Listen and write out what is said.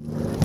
you